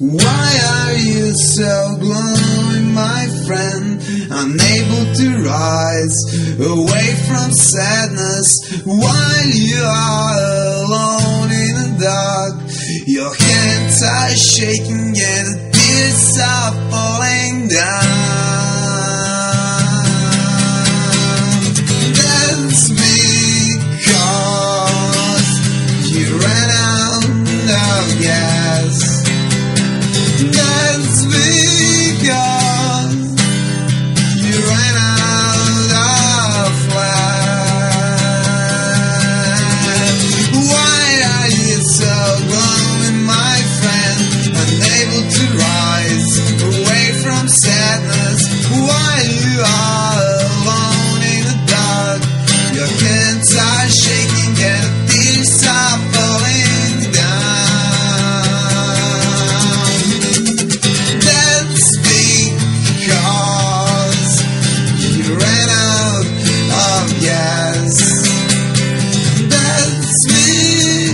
Why are you so gloomy, my friend? Unable to rise away from sadness while you are alone in the dark. Your hands are shaking and ran out of gas. That's because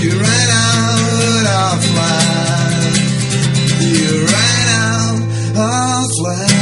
you ran out of life. You ran out of life.